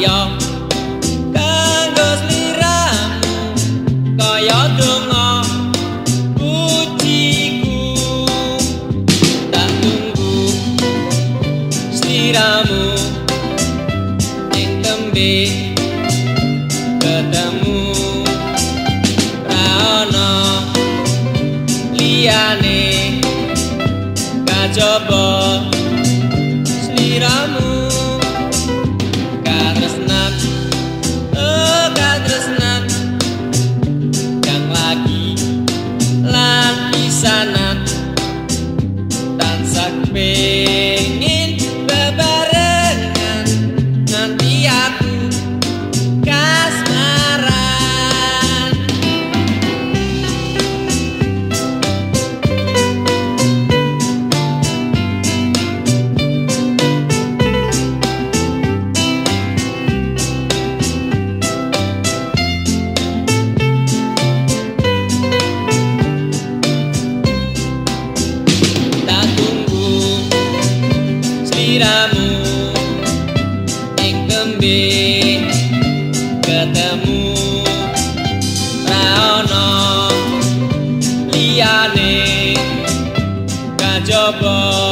kaya kanggo sliramu kaya donga puciku tak tunggu sliramu entembe ketemu. Rana liane kajaba sliramu ing tembe ketemu ra ono liyane kajaba